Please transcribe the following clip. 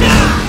Yeah!